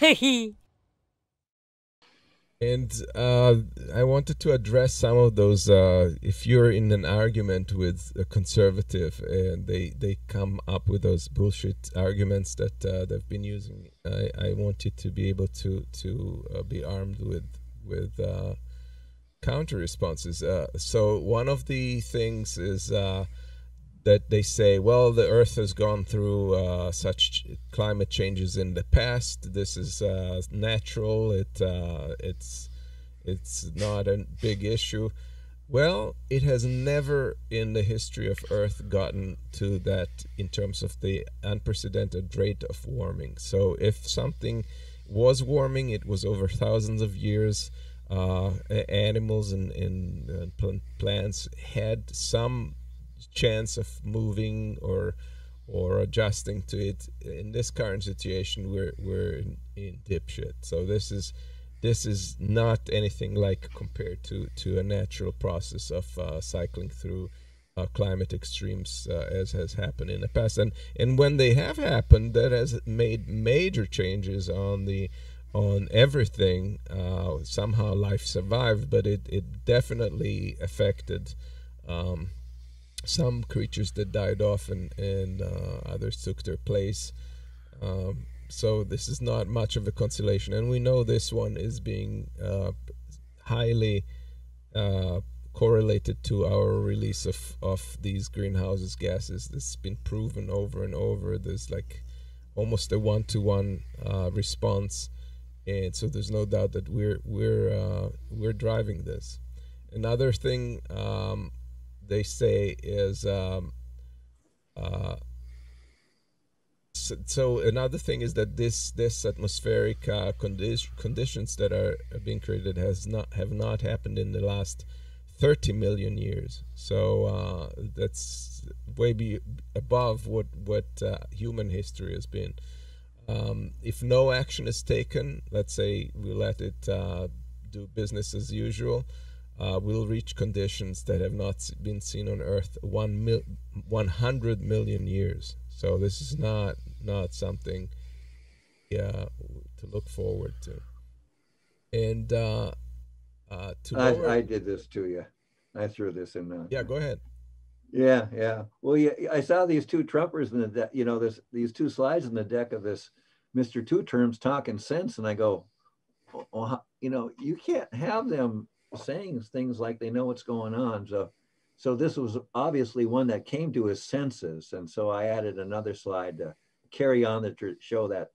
And uh, I wanted to address some of those. Uh, if you're in an argument with a conservative and they, they come up with those bullshit arguments that uh, they've been using, I, I want you to be able to to uh, be armed with with uh, counter responses. Uh, so one of the things is that they say, well, the Earth has gone through uh, such climate changes in the past. This is uh, natural. It uh, it's it's not a big issue. Well, it has never in the history of Earth gotten to that in terms of the unprecedented rate of warming. So if something was warming, it was over thousands of years. Uh, animals and, and uh, plants had some chance of moving or or adjusting to it in this current situation we're we're in, in dipshit. So this is this is not anything like compared to to a natural process of uh, cycling through uh, climate extremes uh, as has happened in the past. And and when they have happened that has made major changes on the on everything. Uh, somehow life survived but it it definitely affected um, some creatures that died off and, and uh, others took their place. Um, so this is not much of a consolation. And we know this one is being uh, highly uh, correlated to our release of, of these greenhouses gases. This has been proven over and over. There's like almost a one-to-one uh, response. And so there's no doubt that we're we're uh, we're driving this. Another thing um, they say is um, uh, so, so, another thing is that this this atmospheric uh, condi- conditions that are being created has not have not happened in the last 30 million years. So uh, that's way be above what what uh, human history has been. Um, if no action is taken let's say we let it uh, do business as usual uh, will reach conditions that have not been seen on Earth one mil- 100 million years. So this is not not something yeah, to look forward to. And uh, uh, to I, lower... I did this to you. I threw this in there. Yeah, go ahead. Yeah, yeah. Well, yeah, I saw these two Trumpers in the deck. You know, this these two slides in the deck of this Mister Two Terms talking sense, and I go, well, you know, you can't have them saying things like they know what's going on. So, so this was obviously one that came to his senses. And so I added another slide to carry on the to show that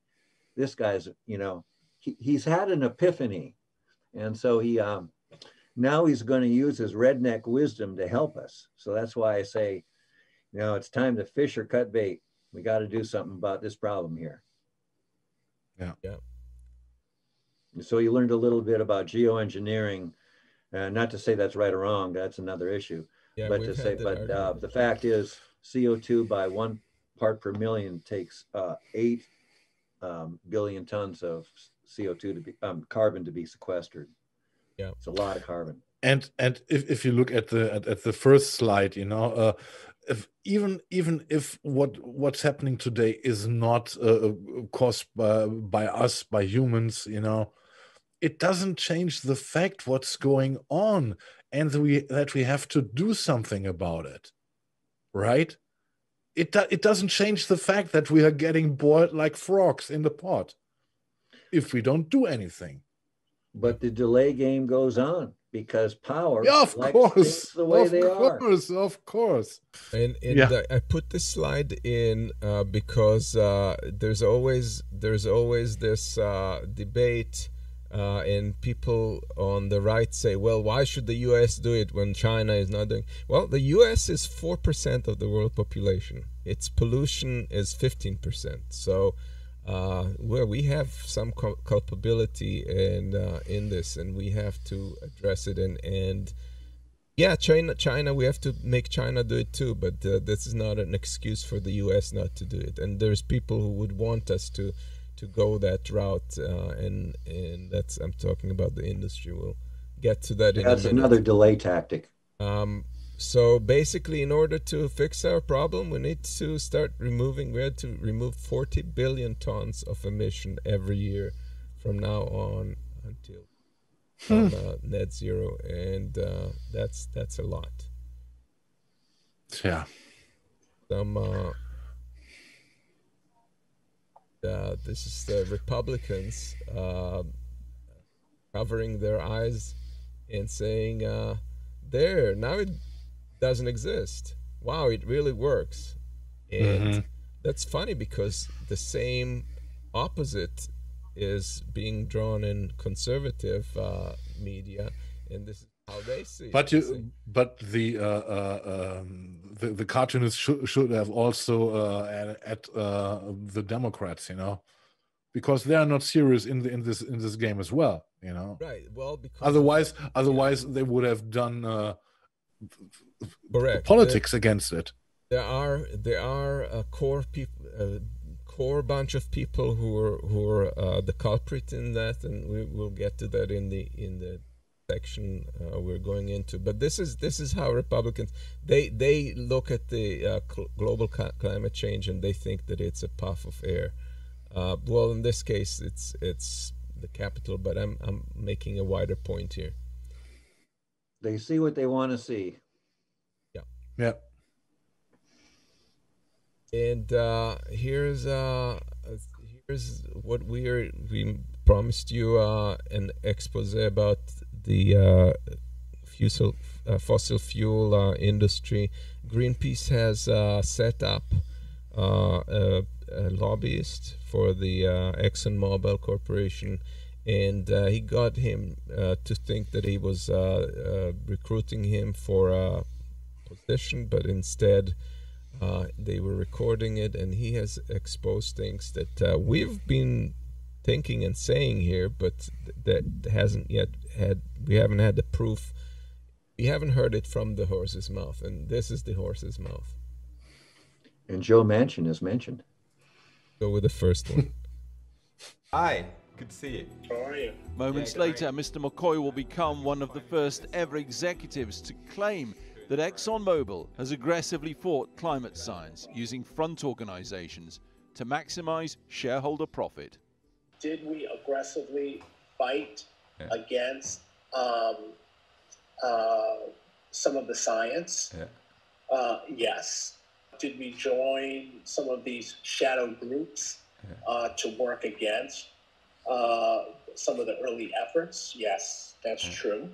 this guy's, you know, he, he's had an epiphany. And so he, um, now he's going to use his redneck wisdom to help us. So that's why I say, you know, it's time to fish or cut bait. We got to do something about this problem here. Yeah. Yeah. So you learned a little bit about geoengineering uh, not to say that's right or wrong, that's another issue. Yeah, but to say, but uh, the fact is, CO2 by one part per million takes uh, eight um, billion tons of CO2 to be um, carbon to be sequestered. Yeah, it's a lot of carbon. And and if, if you look at the at, at the first slide, you know, uh, if even even if what what's happening today is not uh, uh caused by, by us by humans, you know, it doesn't change the fact what's going on and that we that we have to do something about it right? It do, it doesn't change the fact that we are getting boiled like frogs in the pot if we don't do anything. But the delay game goes on because power yeah, of course. the way of they course, are of course. And, and yeah. I, I put this slide in uh, because uh, there's always there's always this uh, debate uh, and people on the right say, well, why should the US do it when China is not doing? Well, the US is 4% of the world population. Its pollution is 15%. So, uh, where we have some culpability in uh, in this, and we have to address it. And and yeah, China, China, we have to make China do it too. But uh, this is not an excuse for the U.S. not to do it. And there's people who would want us to to go that route, uh, and and that's I'm talking about the industry. We'll get to that. Yeah, that's another delay tactic. Um, so basically, in order to fix our problem, we need to start removing. We had to remove 40 billion tons of emission every year from now on until um, uh, net zero, and uh, that's that's a lot. Yeah. Some uh, uh, this is the Republicans uh, covering their eyes and saying, uh, "There, now it doesn't exist. Wow, it really works." And Mm-hmm. that's funny because the same opposite is being drawn in conservative uh, media, and this is how they see. But it. you, but the uh, uh, um, the, the cartoonists should should have also uh, at, at uh, the Democrats, you know, because they are not serious in the in this in this game as well, you know. right? Well, because Otherwise, otherwise they would have done uh, correct politics against it. there are there are a core people a core bunch of people who are who are uh, the culprit in that and we will get to that in the in the section uh, we're going into but this is this is how republicans they they look at the uh, cl- global ca- climate change and they think that it's a puff of air uh, well in this case it's it's the capital but i'm i'm making a wider point here They see what they want to see. Yeah. And uh, here's uh, here's what we are. We promised you uh, an expose about the uh, fossil uh, fossil fuel uh, industry. Greenpeace has set up a, a lobbyist for the ExxonMobil Corporation, and uh, he got him uh, to think that he was uh, recruiting him for a position, but instead they were recording it, and he has exposed things that we've been thinking and saying here, but that hasn't yet had. We haven't had the proof. We haven't heard it from the horse's mouth, and this is the horse's mouth. And Joe Manchin is mentioned. Go with the first one. Hi, good to see you. How are you? Moments Yeah, great. later, Mr. McCoy will become one of the first ever executives to claim that ExxonMobil has aggressively fought climate science using front organizations to maximize shareholder profit. Did we aggressively fight Yeah. against um, uh, some of the science? Yeah. Uh, yes. Did we join some of these shadow groups uh, to work against uh, some of the early efforts? Yes, that's true.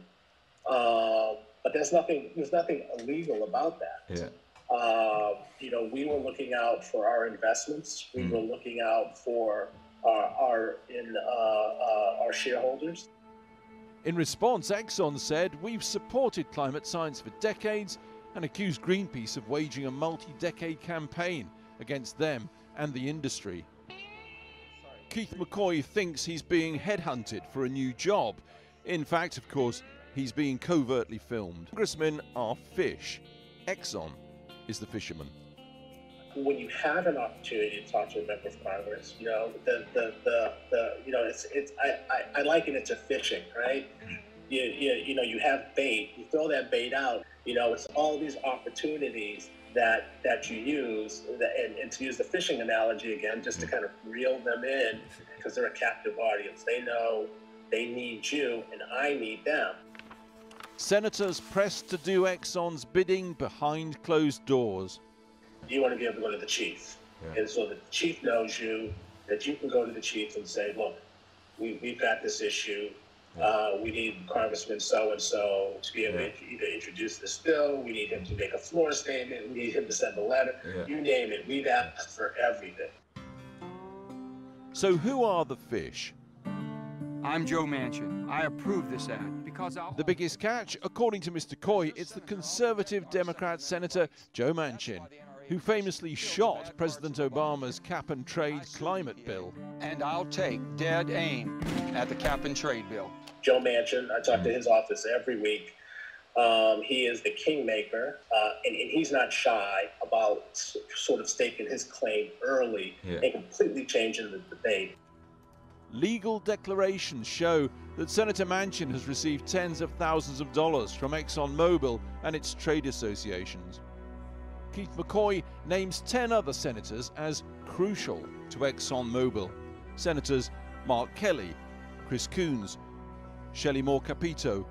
Um, but there's nothing there's nothing illegal about that. Yeah. Um, you know, we were looking out for our investments. We were looking out for our, our in uh, uh, our shareholders. In response, Exxon said, We've supported climate science for decades and accused Greenpeace of waging a multi decade campaign against them and the industry. Keith McCoy thinks he's being headhunted for a new job. In fact, of course, he's being covertly filmed. Congressmen are fish. Exxon is the fisherman. When you have an opportunity to talk to a member of Congress, you know, the the, the, the you know, it's it's I, I, I liken it to fishing, right? Mm-hmm. You, you you know, you have bait, you throw that bait out, you know, it's all these opportunities that that you use that, and, and to use the fishing analogy again just to mm-hmm. kind of reel them in because they're a captive audience they know they need you and i need them Senators pressed to do Exxon's bidding behind closed doors. You want to be able to go to the chief and so the chief knows you that you can go to the chief and say look we, we've got this issue uh, we need Congressman so and so to be able to either introduce this bill. We need him to make a floor statement. We need him to send a letter. Yeah. You name it. We've asked for everything. So, who are the fish? I'm Joe Manchin. I approve this act because I'll. The biggest catch, according to Mr. Coy, it's the conservative Democrat Senator Joe Manchin, who famously shot President Obama's cap and trade climate bill. And I'll take dead aim at the cap and trade bill. Joe Manchin. I talk to his office every week. Um, he is the kingmaker, uh, and, and he's not shy about s- sort of staking his claim early Yeah. and completely changing the debate. Legal declarations show that Senator Manchin has received tens of thousands of dollars from ExxonMobil and its trade associations. Keith McCoy names 10 other senators as crucial to ExxonMobil. Senators Mark Kelly, Chris Coons, Shelley Moore Capito,